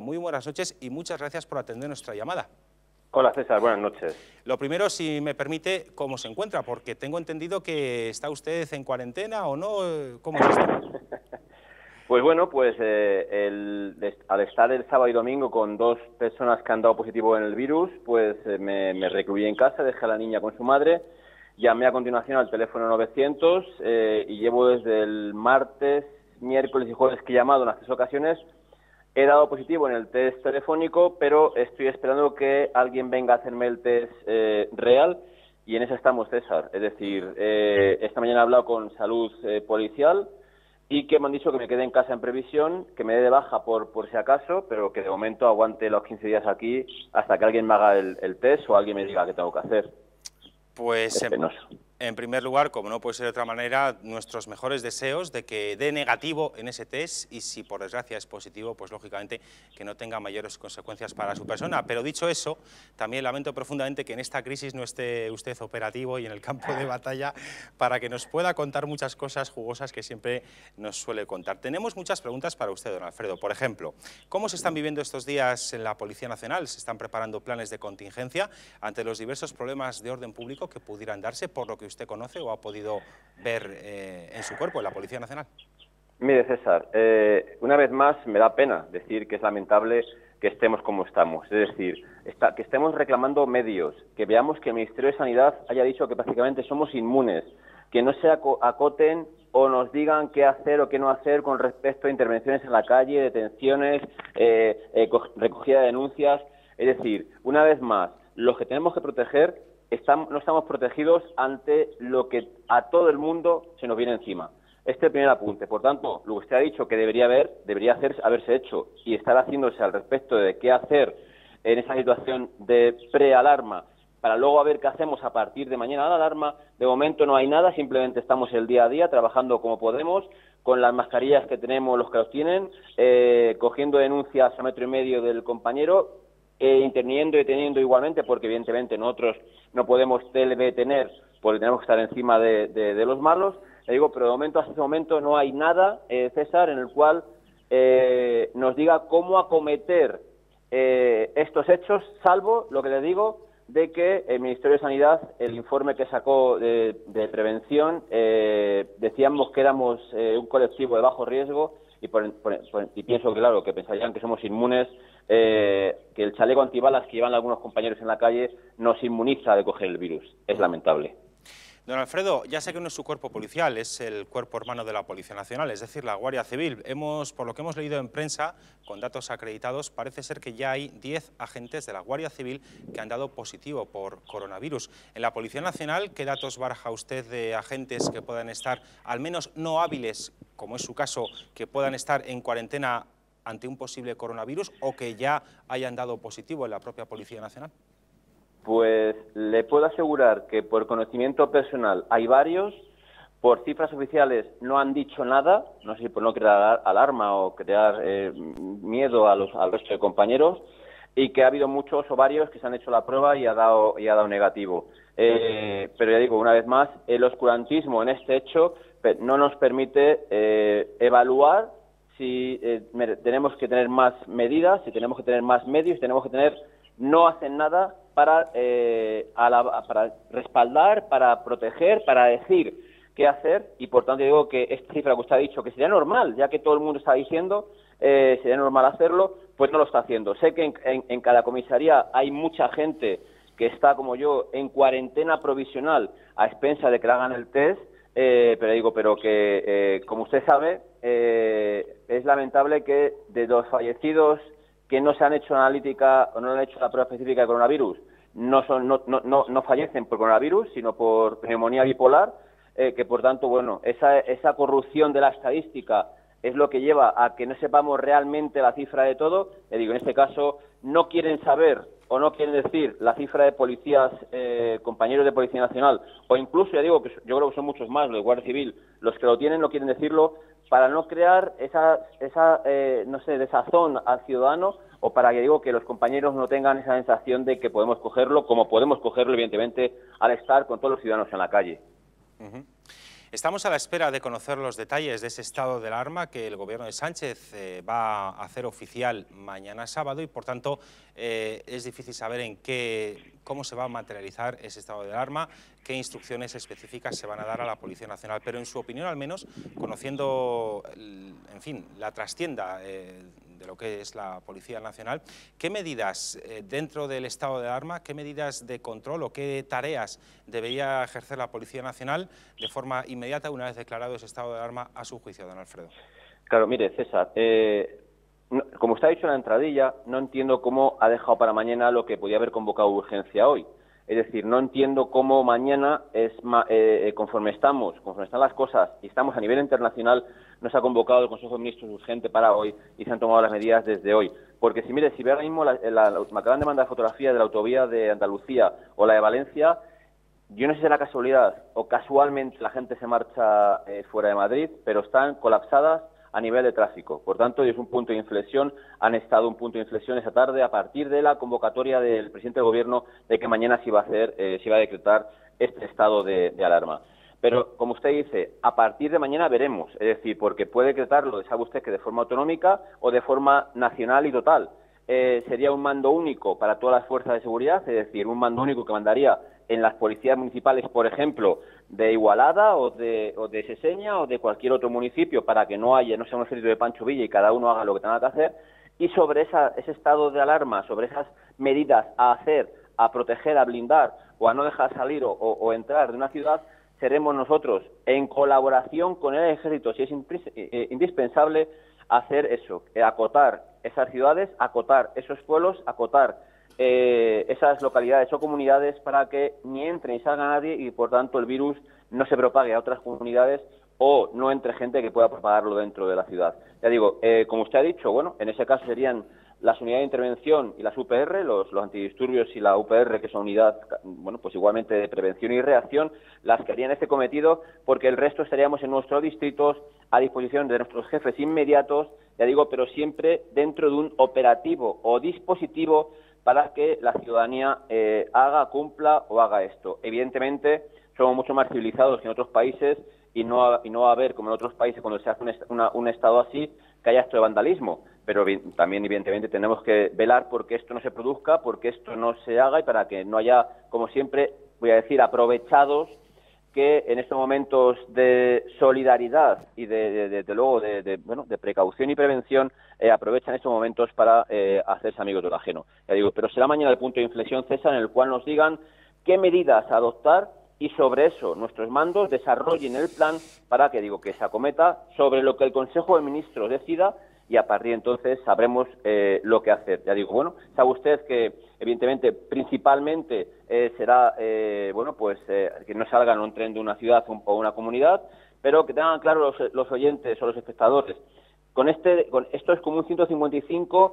Muy buenas noches y muchas gracias por atender nuestra llamada. Hola César, buenas noches. Lo primero, si me permite, ¿cómo se encuentra? Porque tengo entendido que está usted en cuarentena o no. ¿Cómo es esto? Pues bueno, pues eh, al estar el sábado y domingo con dos personas que han dado positivo en el virus, pues eh, me, me, recluí en casa, dejé a la niña con su madre, llamé a continuación al teléfono 900 eh, y llevo desde el martes, miércoles y jueves que he llamado en las tres ocasiones He dado positivo en el test telefónico, pero estoy esperando que alguien venga a hacerme el test eh, real y en eso estamos, César. Es decir, eh, esta mañana he hablado con salud eh, policial y que me han dicho que me quede en casa en previsión, que me dé de baja por, por si acaso, pero que de momento aguante los 15 días aquí hasta que alguien me haga el, el test o alguien me diga qué tengo que hacer. Pues en, primer lugar, como no puede ser de otra manera, nuestros mejores deseos de que dé negativo en ese test y si por desgracia es positivo, pues lógicamente que no tenga mayores consecuencias para su persona. Pero dicho eso, también lamento profundamente que en esta crisis no esté usted operativo y en el campo de batalla para que nos pueda contar muchas cosas jugosas que siempre nos suele contar. Tenemos muchas preguntas para usted, don Alfredo. Por ejemplo, ¿cómo se están viviendo estos días en la Policía Nacional? ¿Se están preparando planes de contingencia ante los diversos problemas de orden público que pudieran darse por lo que usted conoce o ha podido ver eh, en su cuerpo, en la Policía Nacional? Mire, César, eh, una vez más me da pena decir que es lamentable que estemos como estamos. Es decir, que estemos reclamando medios, que veamos que el Ministerio de Sanidad haya dicho que prácticamente somos inmunes, que no se acoten o nos digan qué hacer o qué no hacer con respecto a intervenciones en la calle, detenciones, eh, recogida de denuncias. Es decir, una vez más, los que tenemos que proteger no estamos protegidos ante lo que a todo el mundo se nos viene encima. Este primer apunte. Por tanto, lo que usted ha dicho que debería haber, debería haberse hecho y estar haciéndose al respecto de qué hacer en esa situación de prealarma para luego a ver qué hacemos a partir de mañana la alarma. De momento no hay nada, simplemente estamos el día a día trabajando como podemos, con las mascarillas que tenemos los que los tienen, eh, cogiendo denuncias a metro y medio del compañero eh, y teniendo igualmente, porque evidentemente nosotros no podemos tener, porque tenemos que estar encima de, los malos. Le digo, pero de momento, hasta este momento, no hay nada, eh, César, en el cual eh, nos diga cómo acometer eh, estos hechos, salvo lo que le digo de que el Ministerio de Sanidad, el informe que sacó de, prevención, decíamos que éramos un colectivo de bajo riesgo y, y pienso, claro, que pensarían que somos inmunes eh, que el chaleco antibalas que llevan algunos compañeros en la calle nos inmuniza de coger el virus. Es lamentable. Don Alfredo, ya sé que no es su cuerpo policial, es el cuerpo hermano de la Policía Nacional, es decir, la Guardia Civil. Hemos, por lo que hemos leído en prensa, con datos acreditados, parece ser que ya hay 10 agentes de la Guardia Civil que han dado positivo por coronavirus. En la Policía Nacional, ¿qué datos baraja usted de agentes que puedan estar, al menos no hábiles, como es su caso, que puedan estar en cuarentena ante un posible coronavirus o que ya hayan dado positivo en la propia Policía Nacional? Pues le puedo asegurar que por conocimiento personal hay varios, por cifras oficiales no han dicho nada, no sé si por no crear alarma o crear eh, miedo a los, al resto de compañeros, y que ha habido muchos o varios que se han hecho la prueba y ha dado, y ha dado negativo. Eh, pero ya digo, una vez más, el oscurantismo en este hecho no nos permite eh, evaluar si eh, tenemos que tener más medidas, si tenemos que tener más medios, si tenemos que tener, no hacen nada para, eh, para respaldar, para proteger, para decir qué hacer y por tanto digo que esta cifra que usted ha dicho, que sería normal, ya que todo el mundo está diciendo, eh, sería normal hacerlo, pues no lo está haciendo. Sé que en, cada comisaría hay mucha gente que está, como yo, en cuarentena provisional a expensa de que le hagan el test, pero digo, pero que, como usted sabe, eh, es lamentable que de los fallecidos que no se han hecho analítica o no han hecho la prueba específica de coronavirus no, son, no, no, no, fallecen por coronavirus, sino por neumonía bipolar, eh, que por tanto, bueno, esa, esa corrupción de la estadística es lo que lleva a que no sepamos realmente la cifra de todo. Le digo, en este caso, no quieren saber o no quieren decir la cifra de policías, eh, compañeros de Policía Nacional, o incluso, ya digo, que yo creo que son muchos más, los de Guardia Civil, los que lo tienen no quieren decirlo para no crear esa, esa eh, no sé, desazón al ciudadano o para que digo que los compañeros no tengan esa sensación de que podemos cogerlo como podemos cogerlo, evidentemente, al estar con todos los ciudadanos en la calle. Estamos a la espera de conocer los detalles de ese estado de alarma que el gobierno de Sánchez eh, va a hacer oficial mañana sábado y, por tanto, eh, es difícil saber en qué, cómo se va a materializar ese estado de alarma, qué instrucciones específicas se van a dar a la Policía Nacional. Pero, en su opinión, al menos, conociendo, en fin, la trastienda eh, de lo que es la Policía Nacional, ¿qué medidas eh, dentro del estado de alarma, qué medidas de control o qué tareas debería ejercer la Policía Nacional de forma inmediata una vez declarado ese estado de alarma a su juicio, don Alfredo? Claro, mire, César, eh, como ha dicho en la entradilla, no entiendo cómo ha dejado para mañana lo que podía haber convocado urgencia hoy. Es decir, no entiendo cómo mañana, es eh, conforme estamos, conforme están las cosas y estamos a nivel internacional, no se ha convocado el Consejo de Ministros urgente para hoy y se han tomado las medidas desde hoy. Porque si mire, si ve ahora mismo, la, me acaban de mandar fotografías de la autovía de Andalucía o la de Valencia, yo no sé si es la casualidad o casualmente la gente se marcha eh, fuera de Madrid, pero están colapsadas a nivel de tráfico. Por tanto, es un punto de inflexión, han estado un punto de inflexión esa tarde a partir de la convocatoria del presidente del Gobierno de que mañana se iba a hacer, eh, se a decretar este estado de, alarma. Pero, como usted dice, a partir de mañana veremos, es decir, porque puede decretarlo, sabe usted que de forma autonómica o de forma nacional y total. Eh, sería un mando único para todas las fuerzas de seguridad, es decir, un mando único que mandaría en las policías municipales, por ejemplo, de Igualada o de, o de Seseña o de cualquier otro municipio para que no haya, no sea un ejército de Pancho Villa y cada uno haga lo que tenga que hacer. Y sobre ese estado de alarma, sobre esas medidas a hacer, a proteger, a blindar o a no dejar salir o, entrar de una ciudad, seremos nosotros, en colaboración con el ejército, si es eh, eh, indispensable, hacer eso, acotar esas ciudades, acotar esos pueblos, acotar eh, esas localidades o comunidades para que ni entre ni salga nadie y por tanto el virus no se propague a otras comunidades o no entre gente que pueda propagarlo dentro de la ciudad. Ya digo, eh, como usted ha dicho, bueno, en ese caso serían las unidades de intervención y las UPR, los, antidisturbios y la UPR, que son unidades, bueno, pues igualmente de prevención y reacción, las que harían este cometido, porque el resto estaríamos en nuestros distritos a disposición de nuestros jefes inmediatos, ya digo, pero siempre dentro de un operativo o dispositivo para que la ciudadanía eh, haga, cumpla o haga esto. Evidentemente, somos mucho más civilizados que en otros países y no, y no va a haber, como en otros países, cuando se hace un, Estado así, que haya esto de vandalismo. Pero también, evidentemente, tenemos que velar porque esto no se produzca, porque esto no se haga y para que no haya, como siempre, voy a decir, aprovechados que en estos momentos de solidaridad y de, luego de, bueno, de precaución y prevención eh, aprovechan estos momentos para eh, hacerse amigos del ajeno. Ya digo, pero será mañana el punto de inflexión, César, en el cual nos digan qué medidas adoptar y sobre eso nuestros mandos desarrollen el plan para que digo que se acometa sobre lo que el Consejo de Ministros decida y a partir de entonces sabremos eh, lo que hacer. Ya digo, bueno, sabe usted que evidentemente principalmente eh, será, eh, bueno, pues que no salgan o entren de una ciudad o una comunidad, pero que tengan claro los, oyentes o los espectadores. Con este, con, esto es como un 155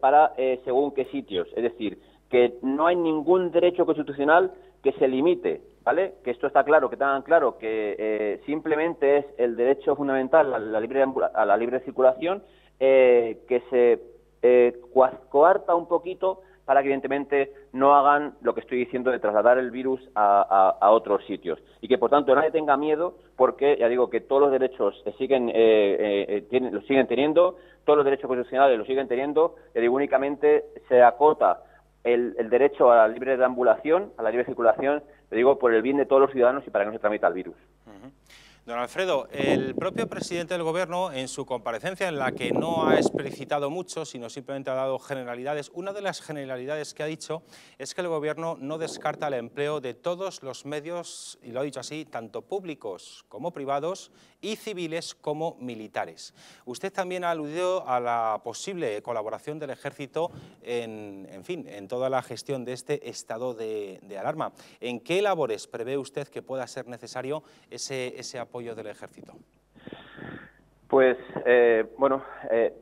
para según qué sitios, es decir, que no hay ningún derecho constitucional que se limite, ¿vale? Que esto está claro, que tengan claro que eh, simplemente es el derecho fundamental a la libre, a la libre circulación eh, que se eh, coarta un poquito para que evidentemente no hagan lo que estoy diciendo de trasladar el virus a, otros sitios y que por tanto nadie tenga miedo porque ya digo que todos los derechos siguen tienen, los siguen teniendo todos los derechos constitucionales los siguen teniendo y digo únicamente se acota el, derecho a la libre deambulación, a la libre circulación, le digo, por el bien de todos los ciudadanos y para que no se tramita el virus. Don Alfredo, el propio presidente del Gobierno, en su comparecencia, en la que no ha explicitado mucho, sino simplemente ha dado generalidades, una de las generalidades que ha dicho es que el Gobierno no descarta el empleo de todos los medios, y lo ha dicho así, tanto públicos como privados, y civiles como militares. Usted también ha aludido a la posible colaboración del Ejército en, en fin, en toda la gestión de este estado de, alarma. ¿En qué labores prevé usted que pueda ser necesario ese, ese apoyo del ejército? Pues, eh, bueno, eh,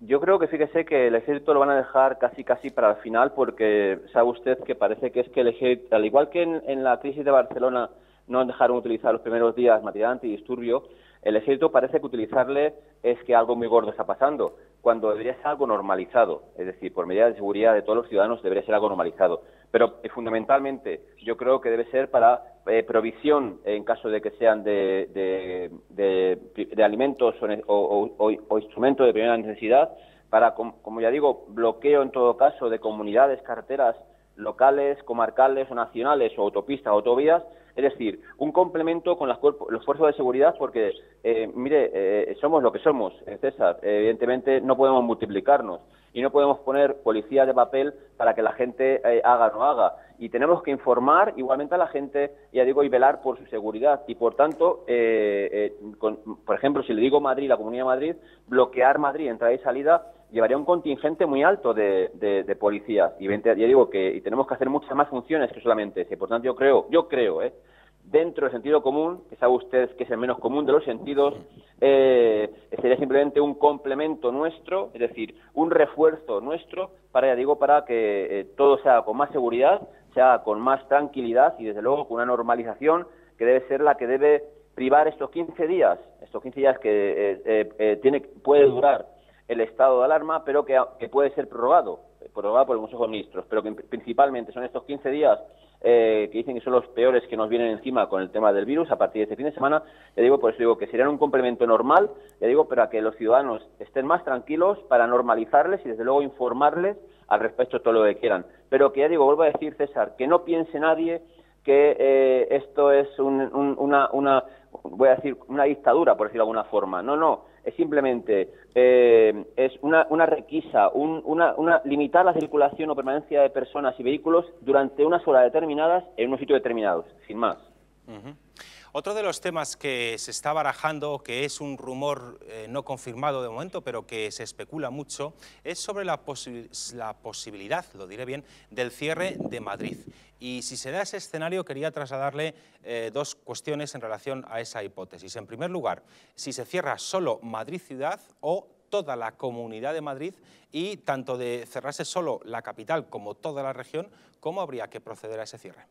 yo creo que fíjese que el ejército lo van a dejar casi casi para el final porque sabe usted que parece que es que el ejército, al igual que en, la crisis de Barcelona no dejaron utilizar los primeros días material antidisturbio, el ejército parece que utilizarle es que algo muy gordo está pasando. cuando debería ser algo normalizado, es decir, por medida de seguridad de todos los ciudadanos debería ser algo normalizado. Pero eh, fundamentalmente yo creo que debe ser para eh, provisión en caso de que sean de, de, alimentos o, instrumentos de primera necesidad, para, como ya digo, bloqueo en todo caso de comunidades, carreteras locales, comarcales o nacionales o autopistas, autovías, es decir, un complemento con los fuerzas de seguridad porque, eh, mire, eh, somos lo que somos, César. evidentemente no podemos multiplicarnos y no podemos poner policía de papel para que la gente haga o no haga. Y tenemos que informar igualmente a la gente, ya digo, y velar por su seguridad. Y por tanto, por ejemplo, si le digo Madrid, la Comunidad de Madrid, bloquear Madrid, entrada y salida, llevaría un contingente muy alto de, de, policías. Y ya digo que y tenemos que hacer muchas más funciones que solamente ese. Por tanto, yo creo, yo creo, ¿eh? Dentro del sentido común, que sabe usted que es el menos común de los sentidos, eh, sería simplemente un complemento nuestro, es decir, un refuerzo nuestro para, ya digo, para que eh, todo sea con más seguridad, sea con más tranquilidad y, desde luego, con una normalización que debe ser la que debe privar estos 15 días, estos 15 días que eh, tiene, puede durar el estado de alarma, pero que, puede ser prorrogado, prorrogado por el Consejo de Ministros, pero que principalmente son estos 15 días eh, que dicen que son los peores que nos vienen encima con el tema del virus a partir de este fin de semana, le digo, por eso digo que serían un complemento normal, le digo, para que los ciudadanos estén más tranquilos, para normalizarles y desde luego informarles al respecto todo lo que quieran. Pero que ya digo, vuelvo a decir, César, que no piense nadie que eh, esto es una, una, voy a decir, una dictadura, por decirlo de alguna forma. No, no es simplemente eh, es una, una requisa, una, una, limitar la circulación o permanencia de personas y vehículos durante unas horas determinadas en unos sitios determinados, sin más. Otro de los temas que se está barajando, que es un rumor eh, no confirmado de momento, pero que se especula mucho, es sobre la, posibilidad, lo diré bien, del cierre de Madrid. Y si se da ese escenario, quería trasladarle eh, dos cuestiones en relación a esa hipótesis. En primer lugar, si se cierra solo Madrid ciudad o toda la comunidad de Madrid y tanto de cerrarse solo la capital como toda la región, ¿cómo habría que proceder a ese cierre?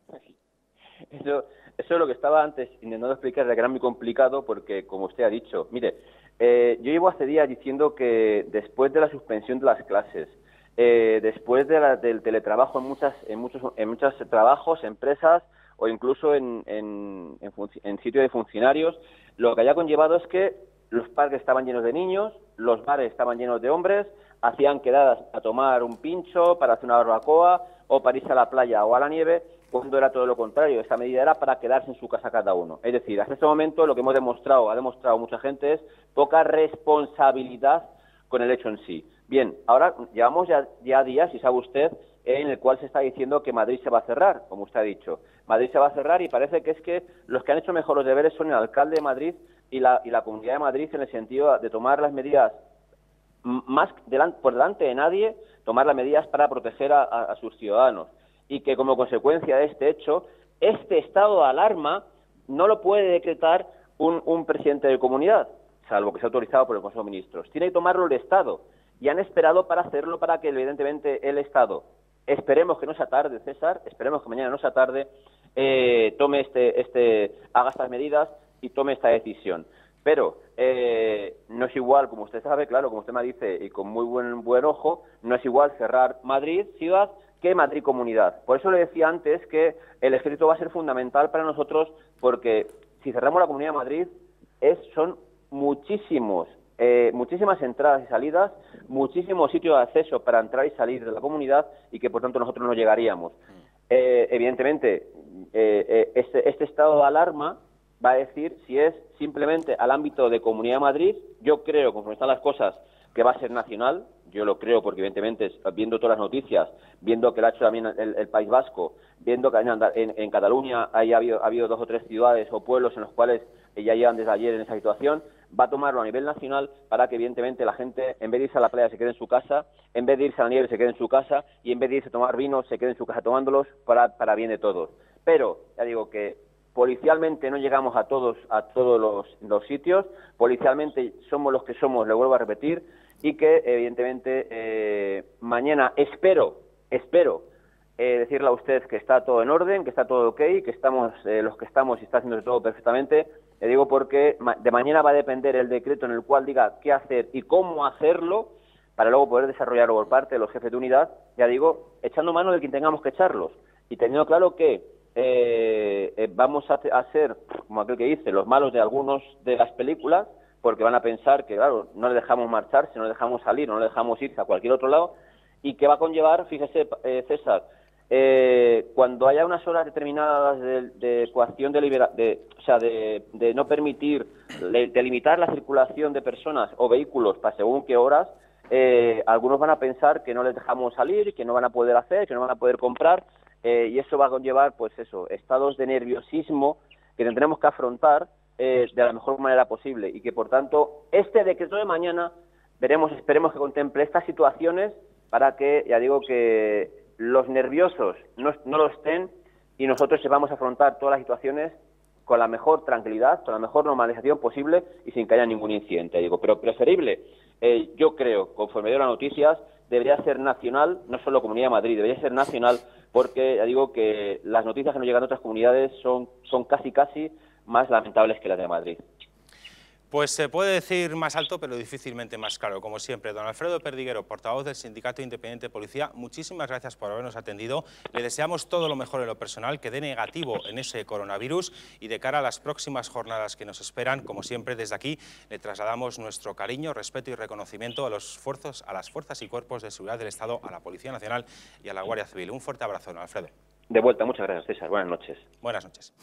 Eso es lo que estaba antes intentando explicar, que era muy complicado porque, como usted ha dicho, mire, eh, yo llevo hace días diciendo que después de la suspensión de las clases, eh, después del teletrabajo en, muchas, en, muchos, en muchos trabajos, empresas o incluso en, en, en sitios de funcionarios, lo que haya conllevado es que los parques estaban llenos de niños, los bares estaban llenos de hombres, hacían quedadas a tomar un pincho, para hacer una barbacoa o para irse a la playa o a la nieve cuando era todo lo contrario. Esta medida era para quedarse en su casa cada uno. Es decir, hasta este momento lo que hemos demostrado, ha demostrado mucha gente, es poca responsabilidad con el hecho en sí. Bien, ahora llevamos ya, ya días, y sabe usted, en el cual se está diciendo que Madrid se va a cerrar, como usted ha dicho. Madrid se va a cerrar y parece que es que los que han hecho mejor los deberes son el alcalde de Madrid y la, y la Comunidad de Madrid en el sentido de tomar las medidas más por delante de nadie, tomar las medidas para proteger a sus ciudadanos y que como consecuencia de este hecho, este estado de alarma no lo puede decretar un, presidente de comunidad, salvo que sea autorizado por el Consejo de Ministros. Tiene que tomarlo el Estado y han esperado para hacerlo para que evidentemente el Estado, esperemos que no sea tarde, César, esperemos que mañana no sea tarde, eh, tome este, este, haga estas medidas y tome esta decisión. Pero eh, no es igual, como usted sabe, claro, como usted me dice, y con muy buen, buen ojo, no es igual cerrar Madrid, ciudad, que Madrid comunidad. Por eso le decía antes que el ejército va a ser fundamental para nosotros porque si cerramos la comunidad de Madrid es, son muchísimos, eh, muchísimas entradas y salidas, muchísimos sitios de acceso para entrar y salir de la comunidad y que por tanto nosotros no llegaríamos. Eh, evidentemente, eh, este, este estado de alarma va a decir si es simplemente al ámbito de Comunidad de Madrid. Yo creo, como están las cosas, que va a ser nacional, yo lo creo porque evidentemente viendo todas las noticias, viendo que lo ha hecho también el, País Vasco, viendo que en, Cataluña ha habido, ha habido dos o tres ciudades o pueblos en los cuales ya llevan desde ayer en esa situación, va a tomarlo a nivel nacional para que evidentemente la gente, en vez de irse a la playa, se quede en su casa, en vez de irse a la nieve, se quede en su casa, y en vez de irse a tomar vino, se quede en su casa tomándolos para, para bien de todos. Pero, ya digo que policialmente no llegamos a todos a todos los, los sitios, policialmente somos los que somos, le vuelvo a repetir, y que evidentemente eh, mañana espero, espero eh, decirle a usted que está todo en orden, que está todo ok, que estamos eh, los que estamos y está haciendo todo perfectamente. Le digo porque de mañana va a depender el decreto en el cual diga qué hacer y cómo hacerlo, para luego poder desarrollarlo por parte de los jefes de unidad, ya digo, echando mano de quien tengamos que echarlos y teniendo claro que eh, eh, vamos a, a, ser, como aquel que dice, los malos de algunos de las películas, porque van a pensar que, claro, no le dejamos marchar, si no le dejamos salir, no le dejamos irse a cualquier otro lado, y que va a conllevar, fíjese, eh, César, eh, cuando haya unas horas determinadas de, de coacción de, de, o sea, de, de no permitir, de, limitar la circulación de personas o vehículos para según qué horas, eh, algunos van a pensar que no les dejamos salir, que no van a poder hacer, que no van a poder comprar, eh, y eso va a conllevar, pues eso, estados de nerviosismo que tendremos que afrontar eh, de la mejor manera posible y que, por tanto, este decreto de mañana veremos, esperemos que contemple estas situaciones para que, ya digo, que los nerviosos no, no lo estén y nosotros sepamos afrontar todas las situaciones con la mejor tranquilidad, con la mejor normalización posible y sin que haya ningún incidente. Digo, pero preferible, eh, yo creo, conforme veo las noticias, debería ser nacional, no solo Comunidad de Madrid, debería ser nacional, porque ya digo que las noticias que nos llegan de otras comunidades son, son casi, casi más lamentables que las de Madrid. Pues se puede decir más alto, pero difícilmente más claro. Como siempre, don Alfredo Perdiguero, portavoz del Sindicato Independiente de Policía, muchísimas gracias por habernos atendido. Le deseamos todo lo mejor en lo personal, que dé negativo en ese coronavirus y de cara a las próximas jornadas que nos esperan, como siempre, desde aquí le trasladamos nuestro cariño, respeto y reconocimiento a, los a las fuerzas y cuerpos de seguridad del Estado, a la Policía Nacional y a la Guardia Civil. Un fuerte abrazo, don Alfredo. De vuelta, muchas gracias, César. Buenas noches. Buenas noches.